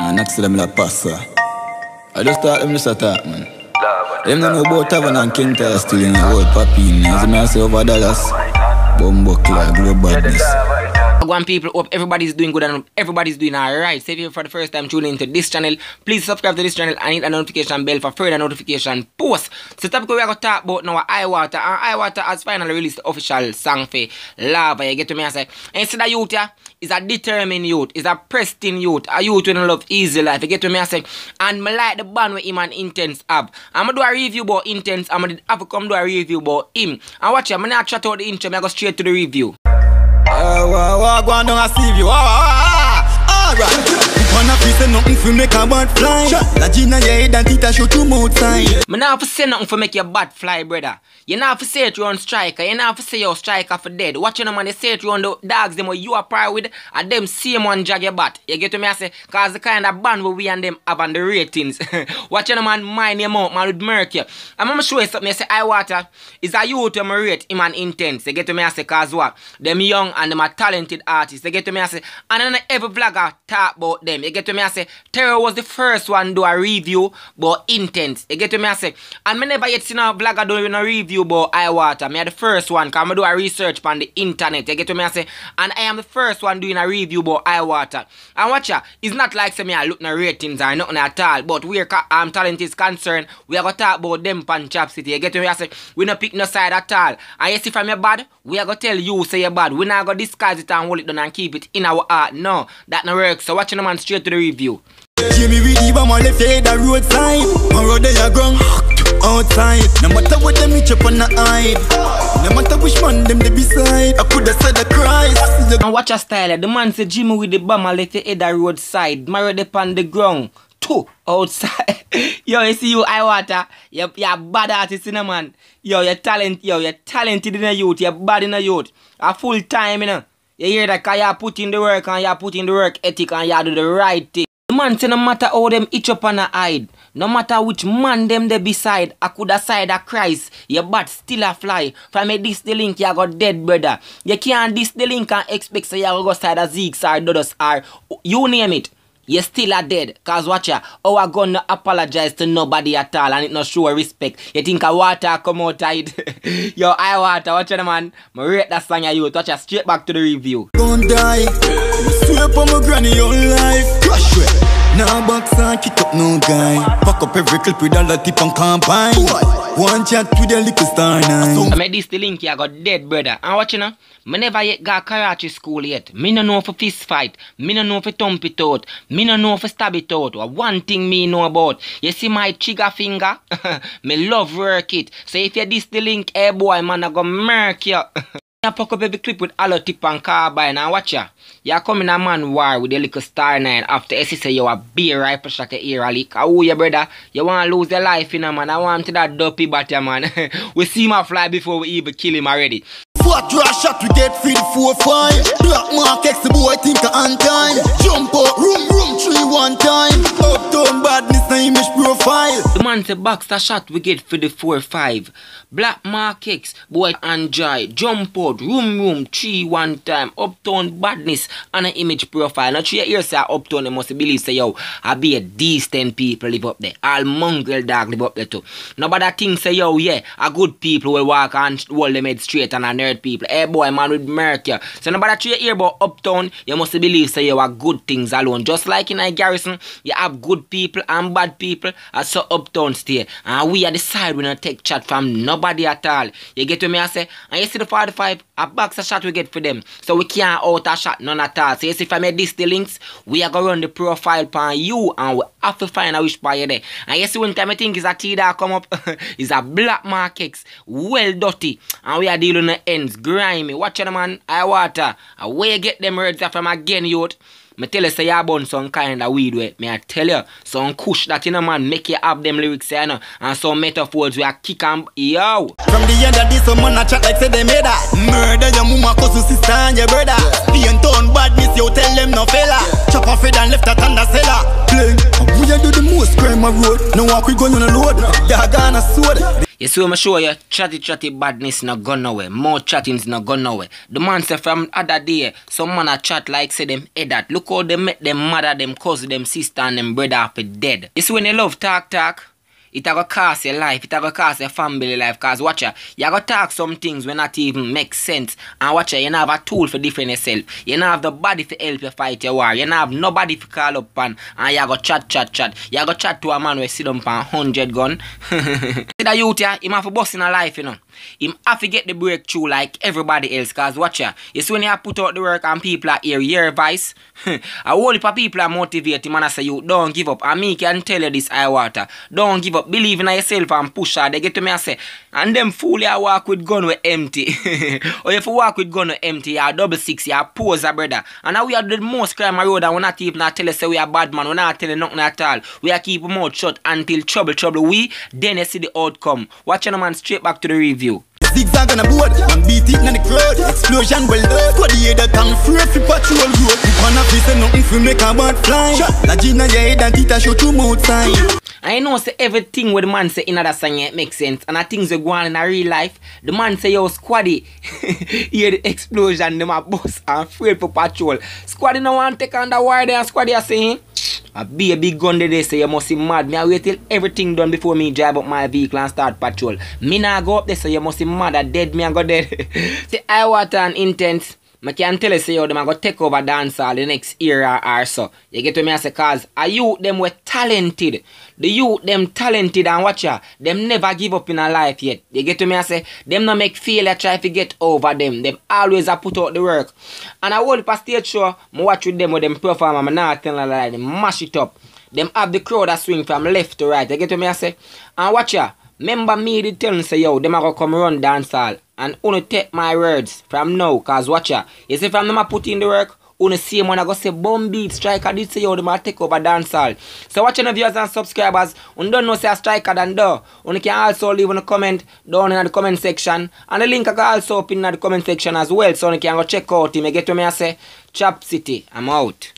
And next to them la passa. I just thought them just attack, man. Them don't know about Tavern and King Kenta still in about Papine. As I say over Dallas. Bumbo Clark, Glow Badness. One people, hope everybody's doing good and everybody's doing alright. So if you're for the first time tuning into this channel, please subscribe to this channel and hit the notification bell for further notification posts. So topic we are going to talk about now Iwaata. And Iwaata has finally released the official song for Lava. You get to me I say, instead of youth yeah, is a determined youth, is a pristine youth, a youth who love easy life. You get to me I say, and me like the band with him and Intence have. I'm to do a review about Intence, I'm to have to come do a review about him. And watch it, I'm to chat out the intro, to go straight to the review. On down and see you. Alright. Wanna fi say nothing fi make a bird fly La Gina your head and it a show two mouth sign Me nah fi say nothing for make your bat fly, brother. You nah fi say it you on striker. You nah fi say your striker for dead. Watching them man, they say it you on the dogs them what you are prior with, and them same one jag your bat. You get to me I say, cause the kind of band where we and them have on the ratings. Watching them man, mind your mouth, man with murk you. I'm gonna show you something. I say, Iwaata is a youth who me rate him and Intence. You get to me I say, cause what? Them young and them are talented artists. You get to me I say, and then every vlogger talk about them. You get to me I say, Terro was the first one do a review but Intence. You get to me I say, and me never yet seen a vlogger doing a review about Iwaata. Me are the first one cause I do a research on the internet. You get to me I say, and I am the first one doing a review about Iwaata. And watch ya, it's not like say me I look no ratings or nothing at all. But where um, talent is concerned, we are gonna talk about them pan Chop City. You get to me I say, we no pick no side at all. And yes, if I'm your bad, we are gonna tell you say you're bad. We not gonna disguise it and hold it down and keep it in our heart. No, that no work. So watching the man straight to the review. Jamie with the bomb on left head the roadside On road they a ground outside No matter what them reach up on the hide No matter which man them they beside I coulda said the Christ And watch a style. eh, The man say Jimmy with the bomb and left your head the roadside. Married up on the ground. Two outside. yo, you see you, Iwaata. You're, you're a bad artist in a man. Yo, you're talent, yo, you're talented in a youth. You're bad in a youth. A full time, you know. You hear that? Cause you put in the work and you put in the work ethic and you do the right thing. The man say no matter how them itch up and a hide, no matter which man them they beside, I coulda side a Christ, your bat still a fly. From me this the link, you got dead brother. You can't this the link and expect say you go side a Zeeks or Dodos or you name it. You still are dead. Cause watch ya, I gonna apologize to nobody at all and it not show respect. You think Iwaata come out tight? Yo, Iwaata, watch ya man. Me rate that song ya you watch ya straight back to the review. Gon' die Swear on my granny whole life Crush it Now box and kick up no guy Pack up every clip with all the tip and combine One chat with the little star nine I made this the link here, got dead brother. And watch you know, me never yet got karate school yet. Me no know for fist fight. Me no know for thump it out. Me no know for stab it out. Or one thing me know about. You see my trigger finger? me love work it. So if you this the link, hey boy man, I go murk you. Up every clip with hollow tip and carbine and watch ya. You coming a man war with the little star nine after SC say you a beer rifle shot your ear a lick. Oh, How you brother? You want to lose your life in a man. I want to that dopey batter man. we see him fly before we even kill him already. Fat rush shot we get free four five Black mark X the boy think I on time Jump out room room three one time Uptown badness na image profile The man say box the shot we get for the 4-5. Black Mark X, boy and enjoy, jump out, room room, three one time, uptown badness, and an image profile. Now three years say uptown, they must believe say yo, I be a decent people live up there. All mongrel dog live up there too. Nobody think say yo, yeah, a good people will walk and hold them head straight and a nerd people. Hey boy, man with mercury. So nobody three hear about uptown, you must believe say you are good things alone. Just like in a garrison, you have good people and bad people. I saw uptown stay. And we are the side we don't take chat from nobody at all. You get to me I say, and you see the 45, a box of shot we get for them. So we can't out a shot, none at all. So you see if I make this the links, we are gonna run the profile pan you and we have to find a which part you there. And you see one time I think is a T that come up, is a black markets, well dirty. And we are dealing the ends, grimy. Watch it man, Iwaata. You get them words from again, youth. Me tell you say you burn some kind of weed with me I tell you some kush that you know man make you have them lyrics you know and some metaphors we kick and yo! From the end of this some man a chat like say they made that. Murder your mama cousin sister and your brother. Being town badness you tell them no fella Chop off it and left that under cellar And we a do the most crime a road. No walk with gun on a load. Dog on a sword. You see, I'm show you chatty chatty badness no go nowhere. More chattings no go nowhere. The man say from other day, some man a chat like say them head that. Look how they make them mother, them cause them sister and them brother up dead. You see when they love talk talk, it a go cost your life, it a go cost your family life. Cause watch ya, you go talk some things when not even make sense. And watch ya, you not have a tool for defend yourself. You not have the body to help you fight your war. You not have nobody to call up on and you go chat chat chat. You go chat to a man who sit on hundred gun. See that youth ya, him have a boss in a life, you know. Him have to get the breakthrough like everybody else. Cause watch ya, It's when you put out the work and people are hear your advice, a whole heap of people are motivate him and I say you don't give up. And me can tell you this Iwaata. Don't give up. Believe in yourself and push hard. They get to me and say, and them fool you walk with gun with empty. or if you walk with gun with empty, you double six, you pose a brother. And now we are the most crime road and we not even not tell us say we are bad man. We not tell you nothing at all. We are keep mouth shut until trouble trouble we then you see the outcome. Watch your man straight back to the review. Zigzag on a board, man beat it the crowd. Explosion well. Squad the that can free fi patrol road. Man a fi say nothing fi make a bird fly. La Gina your head and it a show two mouth sign. I know say everything what the man say in that song yeah, makes sense and I things we go on in a real life. The man say yo squaddy hear the explosion them a bus and afraid for patrol. Squaddy no want take on the wire there and squaddy a saying a be a big gun they say you must be mad. Me I wait till everything done before me drive up my vehicle and start patrol. Me nah go up there so you must be mad a dead me I go dead. say Iwaata and Intence. I can't tell you say yo them a go take over dancehall the next era or so. You get to me I say cause a youth them were talented. The youth them talented and watch ya, them never give up in a life yet. You get to me I say them not make failure try to get over them. Them always a put out the work. And I hold a stage show, I watch with them with them perform and I not tell a lie, them mash it up. Them have the crowd that swing from left to right. You get to me I say? And watch ya. Remember me did tell say yo, them a go come run dancehall. And only take my words from now, cause watch ya. You see from them a put in the work, only same one I go say bomb beat Strika did say yo them a take over dancehall. So watching the viewers and subscribers, you don't know say a Strika than do. You can also leave a comment down in the comment section. And the link I can also up in the comment section as well. So you can go check out him. You get to me I say Chop City. I'm out.